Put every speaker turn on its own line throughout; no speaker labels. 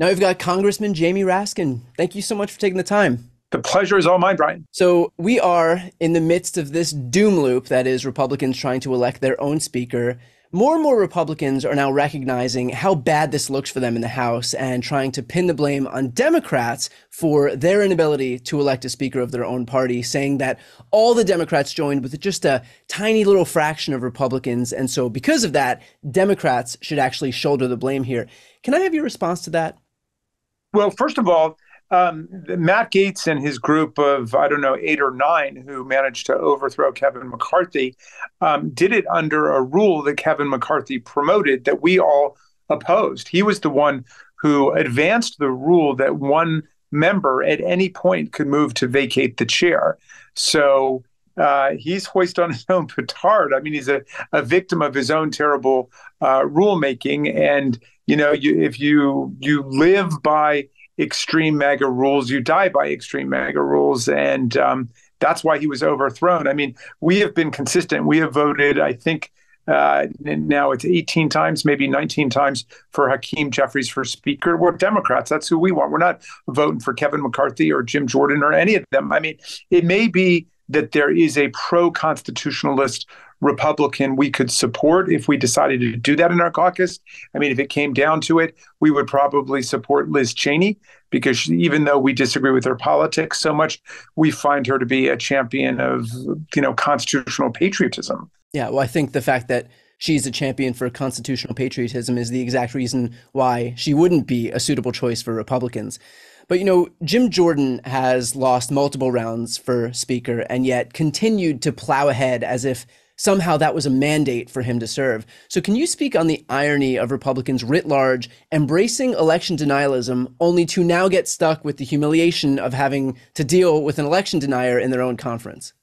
Now we've got Congressman Jamie Raskin. Thank you so much for taking the time.
The pleasure is all mine, Brian.
So, we are in the midst of this doom loop that is Republicans trying to elect their own speaker. More and more Republicans are now recognizing how bad this looks for them in the House and trying to pin the blame on Democrats for their inability to elect a speaker of their own party, saying that all the Democrats joined with just a tiny little fraction of Republicans. And so, because of that, Democrats should actually shoulder the blame here. Can I have your response to that?
Well, first of all, um, Matt Gaetz and his group of, I don't know, eight or nine who managed to overthrow Kevin McCarthy um, did it under a rule that Kevin McCarthy promoted that we all opposed. He was the one who advanced the rule that one member at any point could move to vacate the chair. So uh, he's hoisted on his own petard. I mean, he's a, a victim of his own terrible uh, rulemaking. And you know, you, if you you live by extreme MAGA rules, you die by extreme MAGA rules. And um, that's why he was overthrown. I mean, we have been consistent. We have voted, I think, uh, now it's 18 times, maybe 19 times for Hakeem Jeffries for Speaker. We're Democrats. That's who we want. We're not voting for Kevin McCarthy or Jim Jordan or any of them. I mean, it may be that there is a pro constitutionalist Republican we could support if we decided to do that in our caucus. I mean, if it came down to it, we would probably support Liz Cheney because she, even though we disagree with her politics so much, we find her to be a champion of, you know, constitutional patriotism.
Yeah, well, I think the fact that she's a champion for constitutional patriotism is the exact reason why she wouldn't be a suitable choice for Republicans. But you know, Jim Jordan has lost multiple rounds for Speaker and yet continued to plow ahead as if somehow that was a mandate for him to serve. So, can you speak on the irony of Republicans writ large embracing election denialism only to now get stuck with the humiliation of having to deal with an election denier in their own conference?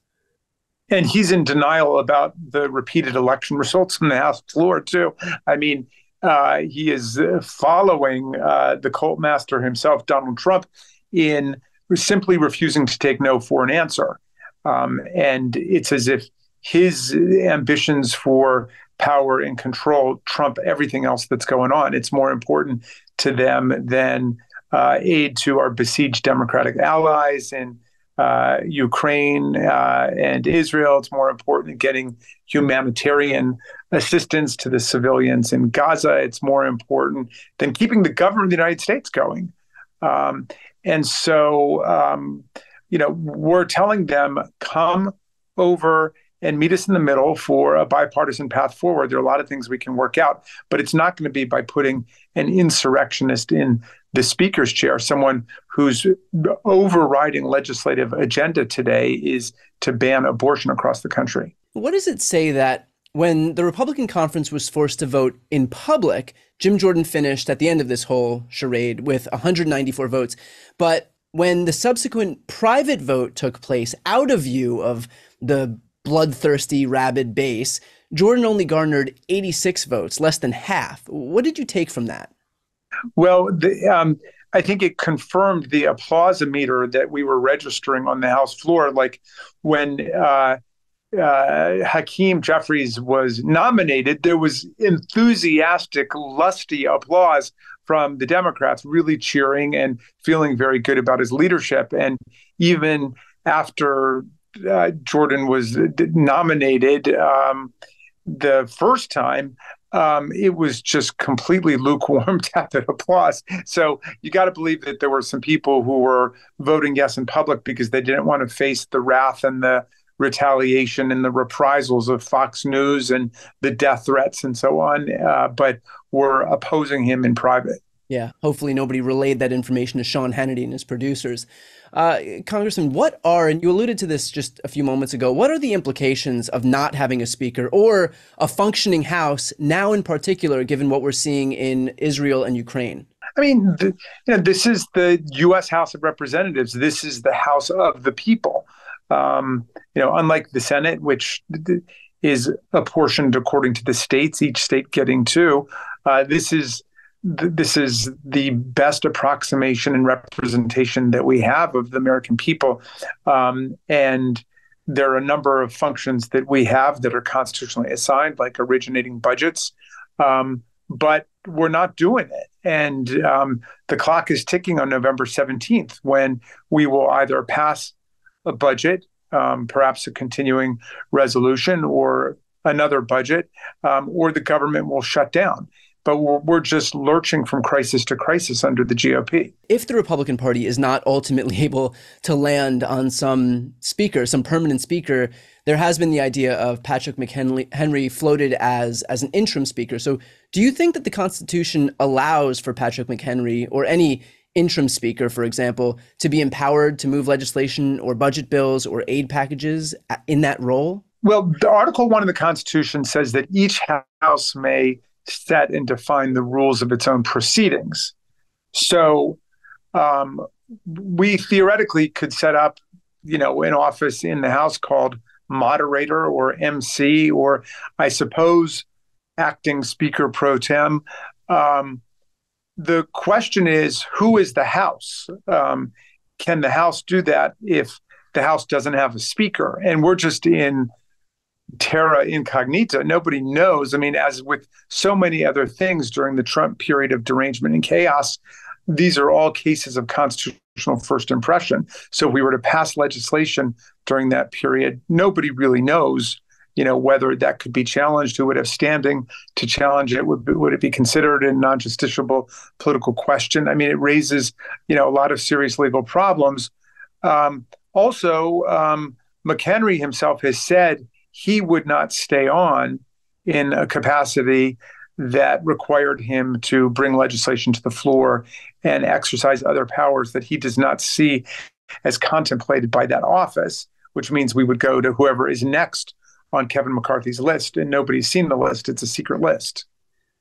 And he's in denial about the repeated election results on the House floor, too. I mean, uh, he is following uh, the cult master himself, Donald Trump, in simply refusing to take no for an answer. Um, and it's as if his ambitions for power and control trump everything else that's going on. It's more important to them than uh, aid to our besieged democratic allies in uh, Ukraine uh, and Israel. It's more important getting humanitarian assistance to the civilians in Gaza. It's more important than keeping the government of the United States going. Um, and so, um, you know, we're telling them come over and meet us in the middle for a bipartisan path forward. There are a lot of things we can work out, but it's not going to be by putting an insurrectionist in the speaker's chair, someone whose overriding legislative agenda today is to ban abortion across the country.
What does it say that when the Republican conference was forced to vote in public, Jim Jordan finished at the end of this whole charade with 194 votes, but when the subsequent private vote took place out of view of the bloodthirsty, rabid base, Jordan only garnered 86 votes, less than half. What did you take from that?
Well, the, um, I think it confirmed the applausometer that we were registering on the House floor. Like when uh, uh, Hakeem Jeffries was nominated, there was enthusiastic, lusty applause from the Democrats, really cheering and feeling very good about his leadership. And even after uh, Jordan was nominated um, the first time, um, it was just completely lukewarm, tepid applause. So you got to believe that there were some people who were voting yes in public because they didn't want to face the wrath and the retaliation and the reprisals of Fox News and the death threats and so on, uh, but were opposing him in private.
Yeah, hopefully nobody relayed that information to Sean Hannity and his producers. Uh, Congressman, what are, and you alluded to this just a few moments ago, what are the implications of not having a speaker or a functioning House now in particular, given what we're seeing in Israel and Ukraine?
I mean, the, you know, this is the U.S. House of Representatives. This is the House of the people. Um, you know, unlike the Senate, which is apportioned according to the states, each state getting two. Uh, this is this is the best approximation and representation that we have of the American people. Um, and there are a number of functions that we have that are constitutionally assigned, like originating budgets. Um, but we're not doing it. And um, the clock is ticking on November 17th when we will either pass a budget, um, perhaps a continuing resolution, or another budget, um, or the government will shut down but we're, we're just lurching from crisis to crisis under the GOP.
If the Republican Party is not ultimately able to land on some speaker, some permanent speaker, there has been the idea of Patrick McHenry floated as as an interim speaker. So, do you think that the Constitution allows for Patrick McHenry or any interim speaker, for example, to be empowered to move legislation or budget bills or aid packages in that role?
Well, the Article 1 of the Constitution says that each house may set and define the rules of its own proceedings. So um, we theoretically could set up, you know, an office in the House called moderator or MC, or I suppose acting Speaker pro tem. Um, the question is, who is the House? Um, can the House do that if the House doesn't have a Speaker? And we're just in terra incognita. Nobody knows. I mean, as with so many other things during the Trump period of derangement and chaos, these are all cases of constitutional first impression. So if we were to pass legislation during that period, nobody really knows, you know, whether that could be challenged, who would have standing to challenge it, would, would it be considered a non-justiciable political question? I mean, it raises, you know, a lot of serious legal problems. Um, also, um, McHenry himself has said he would not stay on in a capacity that required him to bring legislation to the floor and exercise other powers that he does not see as contemplated by that office, which means we would go to whoever is next on Kevin McCarthy's list. And nobody's seen the list, it's a secret list.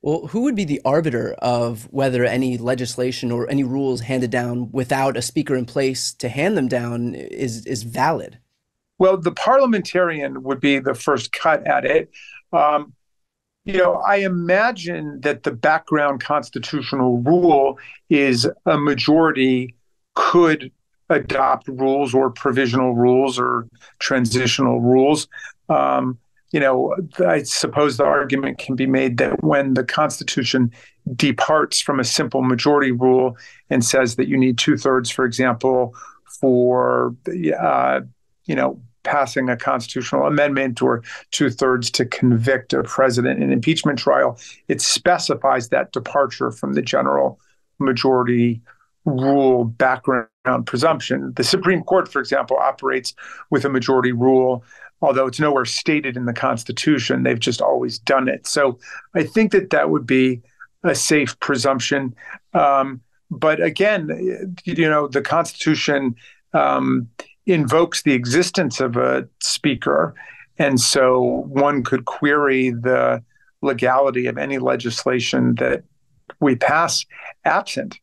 Well, who would be the arbiter of whether any legislation or any rules handed down without a speaker in place to hand them down is, is valid?
Well, the parliamentarian would be the first cut at it. Um, you know, I imagine that the background constitutional rule is a majority could adopt rules or provisional rules or transitional rules. Um, you know, I suppose the argument can be made that when the Constitution departs from a simple majority rule and says that you need two thirds, for example, for uh, you know passing a constitutional amendment or two thirds to convict a president in an impeachment trial, it specifies that departure from the general majority rule background presumption. The Supreme Court, for example, operates with a majority rule, although it's nowhere stated in the Constitution. They've just always done it. So I think that that would be a safe presumption. Um, but again, you know, the Constitution um, invokes the existence of a speaker. And so one could query the legality of any legislation that we pass absent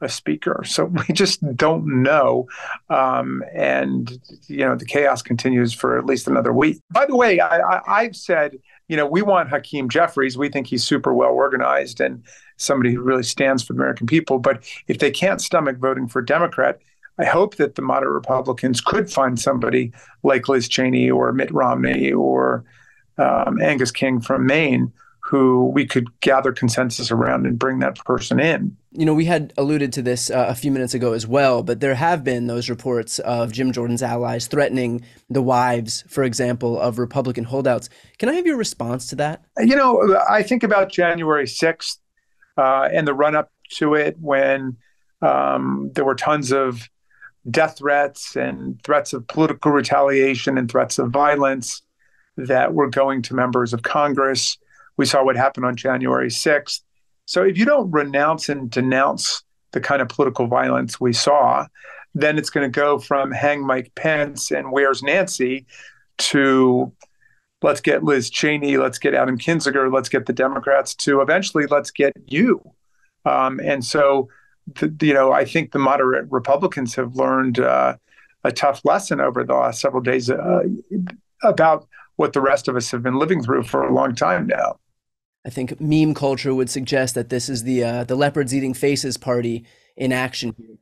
a speaker. So we just don't know. Um, and, you know, the chaos continues for at least another week. By the way, I, have said, you know, we want Hakeem Jeffries. We think he's super well organized and somebody who really stands for the American people. But if they can't stomach voting for a Democrat, I hope that the moderate Republicans could find somebody like Liz Cheney or Mitt Romney or um, Angus King from Maine who we could gather consensus around and bring that person in.
You know, we had alluded to this uh, a few minutes ago as well, but there have been those reports of Jim Jordan's allies threatening the wives, for example, of Republican holdouts. Can I have your response to that?
You know, I think about January 6th uh, and the run up to it when um, there were tons of death threats and threats of political retaliation and threats of violence that were going to members of Congress. We saw what happened on January 6th. So if you don't renounce and denounce the kind of political violence we saw, then it's going to go from hang Mike Pence and where's Nancy to let's get Liz Cheney, let's get Adam Kinzinger, let's get the Democrats to eventually let's get you. Um, and so the, you know, I think the moderate Republicans have learned uh, a tough lesson over the last several days uh, about what the rest of us have been living through for a long time now.
I think meme culture would suggest that this is the uh, the leopards eating faces party in action.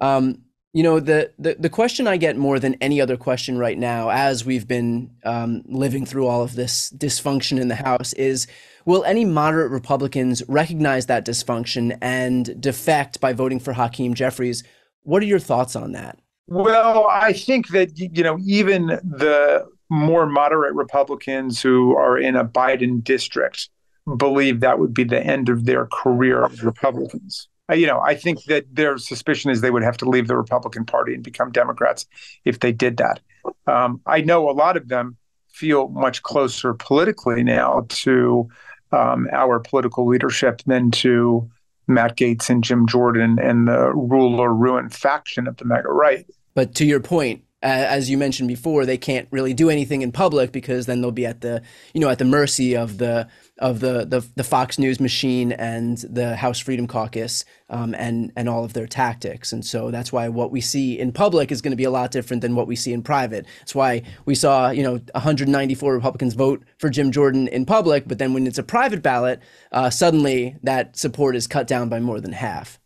Um, You know, the, the, the question I get more than any other question right now, as we've been um, living through all of this dysfunction in the House, is will any moderate Republicans recognize that dysfunction and defect by voting for Hakeem Jeffries? What are your thoughts on that?
Well, I think that, you know, even the more moderate Republicans who are in a Biden district believe that would be the end of their career as Republicans you know, I think that their suspicion is they would have to leave the Republican Party and become Democrats if they did that. Um, I know a lot of them feel much closer politically now to um, our political leadership than to Matt Gaetz and Jim Jordan and the rule or ruin faction of the MAGA right.
But to your point, as you mentioned before, they can't really do anything in public because then they'll be at the, you know, at the mercy of the of the the, the Fox News machine and the House Freedom Caucus um, and and all of their tactics. And so that's why what we see in public is going to be a lot different than what we see in private. That's why we saw, you know, 194 Republicans vote for Jim Jordan in public, but then when it's a private ballot, uh, suddenly that support is cut down by more than half.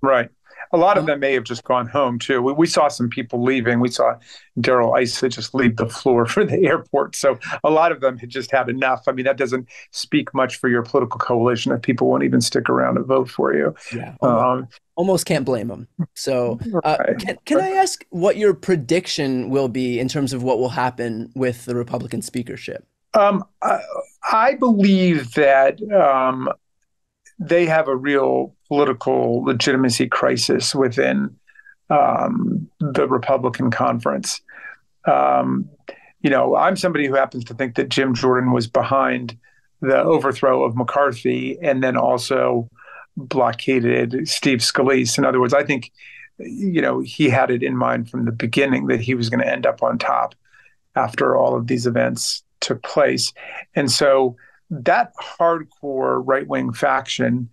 Right a lot of them may have just gone home too. We, we saw some people leaving. We saw Darrell Issa just leave the floor for the airport. So a lot of them had just had enough. I mean, that doesn't speak much for your political coalition if people won't even stick around and vote for you.
Yeah, almost, um, almost can't blame them. So uh, right. can, can I ask what your prediction will be in terms of what will happen with the Republican speakership?
Um, I, I, believe that um, they have a real political legitimacy crisis within um, the Republican conference. Um, you know, I'm somebody who happens to think that Jim Jordan was behind the overthrow of McCarthy and then also blockaded Steve Scalise. In other words, I think, you know, he had it in mind from the beginning that he was going to end up on top after all of these events took place. And so that hardcore right wing faction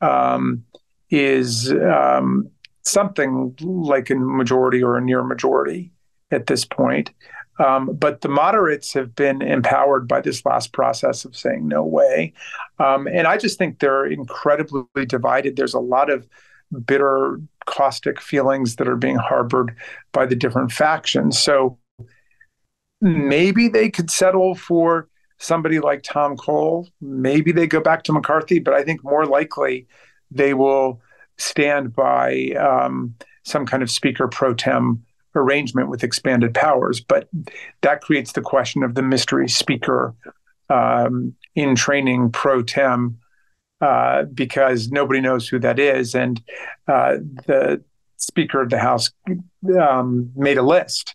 um, is um, something like a majority or a near majority at this point. Um, but the moderates have been empowered by this last process of saying no way. Um, and I just think they're incredibly divided. There's a lot of bitter, caustic feelings that are being harbored by the different factions. So maybe they could settle for somebody like Tom Cole. Maybe they go back to McCarthy, but I think more likely they will stand by um, some kind of speaker pro tem arrangement with expanded powers. But that creates the question of the mystery speaker um, in training pro tem uh, because nobody knows who that is. And uh, the Speaker of the House um, made a list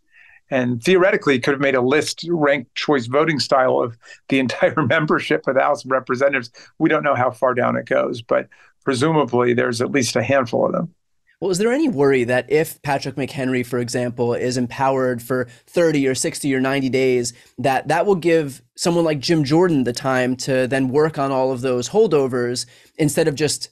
and theoretically could have made a list ranked choice voting style of the entire membership of the House of Representatives. We don't know how far down it goes, but presumably there's at least a handful of them.
Well, is there any worry that if Patrick McHenry, for example, is empowered for 30 or 60 or 90 days, that that will give someone like Jim Jordan the time to then work on all of those holdovers instead of just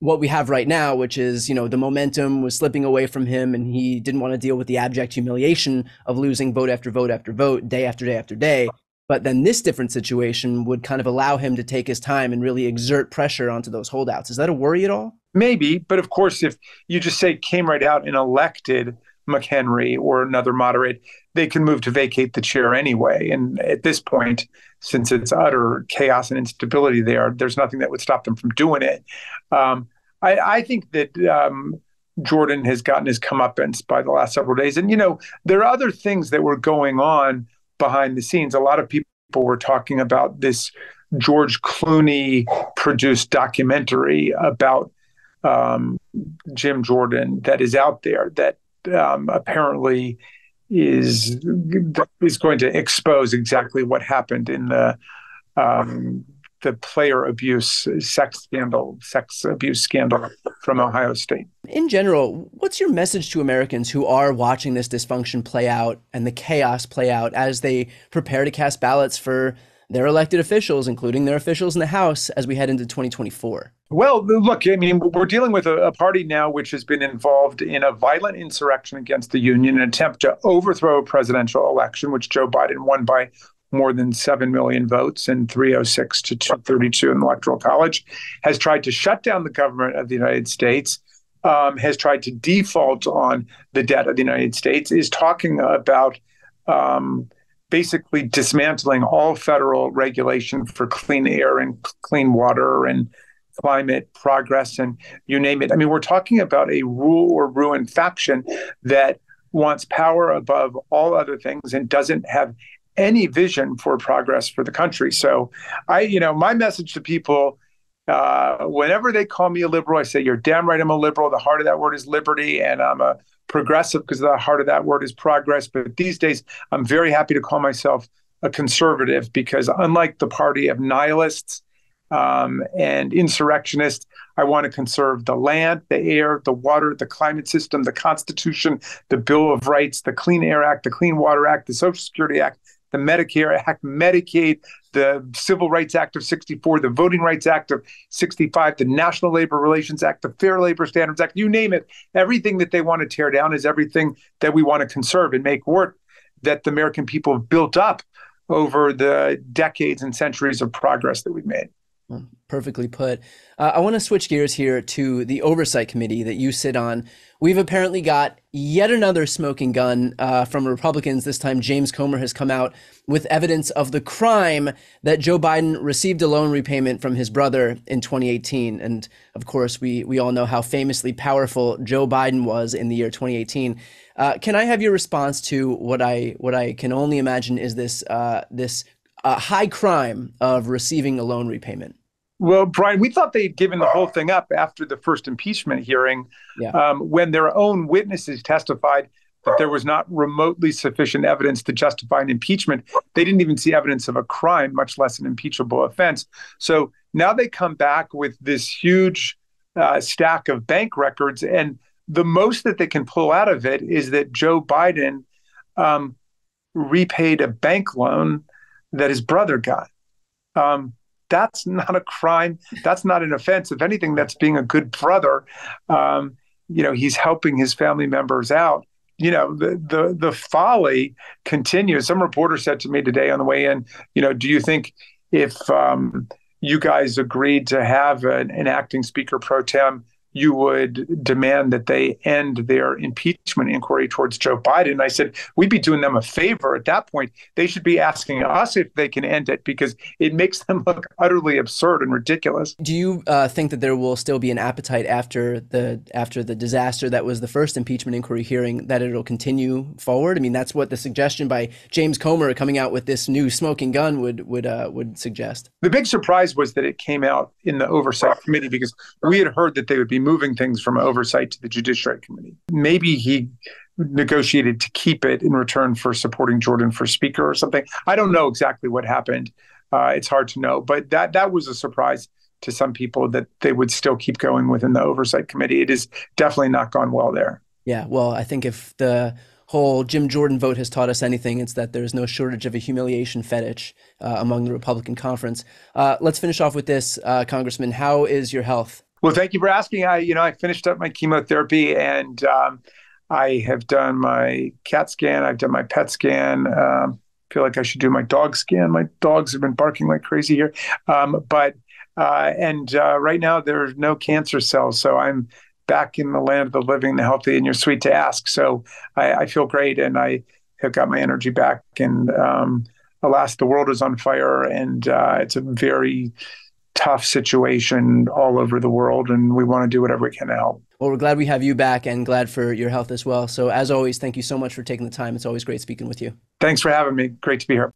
what we have right now, which is, you know, the momentum was slipping away from him and he didn't want to deal with the abject humiliation of losing vote after vote after vote, day after day after day. But then this different situation would kind of allow him to take his time and really exert pressure onto those holdouts. Is that a worry at all?
Maybe, but of course, if you just say came right out and elected McHenry or another moderate, they can move to vacate the chair anyway. And at this point, since it's utter chaos and instability there, there's nothing that would stop them from doing it. Um, I, I, think that um, Jordan has gotten his comeuppance by the last several days. And, you know, there are other things that were going on behind the scenes. A lot of people were talking about this George Clooney produced documentary about um, Jim Jordan that is out there that um, apparently is is going to expose exactly what happened in the um, the player abuse sex scandal, sex abuse scandal from Ohio State.
In general, what's your message to Americans who are watching this dysfunction play out and the chaos play out as they prepare to cast ballots for their elected officials, including their officials in the House, as we head into 2024?
Well, look, I mean, we're dealing with a, a, party now which has been involved in a violent insurrection against the Union, an attempt to overthrow a presidential election, which Joe Biden won by more than 7 million votes and 306 to 232 in the Electoral College, has tried to shut down the government of the United States, um, has tried to default on the debt of the United States, is talking about um, basically dismantling all federal regulation for clean air and clean water and climate progress and you name it. I mean, we're talking about a rule or ruin faction that wants power above all other things and doesn't have any vision for progress for the country. So, I, you know, my message to people uh, whenever they call me a liberal, I say, You're damn right, I'm a liberal. The heart of that word is liberty, and I'm a progressive because the heart of that word is progress. But these days, I'm very happy to call myself a conservative because, unlike the party of nihilists um, and insurrectionists, I want to conserve the land, the air, the water, the climate system, the Constitution, the Bill of Rights, the Clean Air Act, the Clean Water Act, the Social Security Act, the Medicare Act, Medicaid, the Civil Rights Act of 64, the Voting Rights Act of 65, the National Labor Relations Act, the Fair Labor Standards Act, you name it. Everything that they want to tear down is everything that we want to conserve and make work that the American people have built up over the decades and centuries of progress that we've made.
Perfectly put. Uh, I want to switch gears here to the oversight committee that you sit on. We've apparently got yet another smoking gun uh, from Republicans. This time, James Comer has come out with evidence of the crime that Joe Biden received a loan repayment from his brother in 2018. And of course, we we all know how famously powerful Joe Biden was in the year 2018. Uh, can I have your response to what I what I can only imagine is this uh, this uh, high crime of receiving a loan repayment?
Well, Brian, we thought they'd given the whole thing up after the first impeachment hearing yeah. um, when their own witnesses testified that there was not remotely sufficient evidence to justify an impeachment. They didn't even see evidence of a crime, much less an impeachable offense. So now they come back with this huge uh, stack of bank records. And the most that they can pull out of it is that Joe Biden um, repaid a bank loan that his brother got. Um, that's not a crime. That's not an offense. If anything, that's being a good brother. Um, you know, he's helping his family members out. You know, the the the folly continues. Some reporter said to me today on the way in, you know, do you think if um, you guys agreed to have an, an acting speaker pro tem you would demand that they end their impeachment inquiry towards Joe Biden. I said, we'd be doing them a favor at that point. They should be asking us if they can end it because it makes them look utterly absurd and ridiculous.
Do you uh, think that there will still be an appetite after the after the disaster that was the first impeachment inquiry hearing that it'll continue forward? I mean, that's what the suggestion by James Comer coming out with this new smoking gun would would uh, would suggest.
The big surprise was that it came out in the oversight committee because we had heard that they would be moving things from oversight to the Judiciary Committee. Maybe he negotiated to keep it in return for supporting Jordan for Speaker or something. I don't know exactly what happened. Uh, it's hard to know, but that that was a surprise to some people that they would still keep going within the Oversight Committee. It has definitely not gone well there.
Yeah, well, I think if the whole Jim Jordan vote has taught us anything, it's that there's no shortage of a humiliation fetish uh, among the Republican conference. Uh, let's finish off with this, uh, Congressman. How is your health?
Well, thank you for asking. I, you know, I finished up my chemotherapy and um, I have done my CAT scan. I've done my PET scan. Um, feel like I should do my dog scan. My dogs have been barking like crazy here. Um, but uh, and uh, right now there's no cancer cells, so I'm back in the land of the living, the healthy, and you're sweet to ask. So I, I feel great, and I have got my energy back. And um, alas, the world is on fire, and uh, it's a very tough situation all over the world, and we want to do whatever we can to help.
Well, we're glad we have you back and glad for your health as well. So, as always, thank you so much for taking the time. It's always great speaking with you.
Thanks for having me. Great to be here.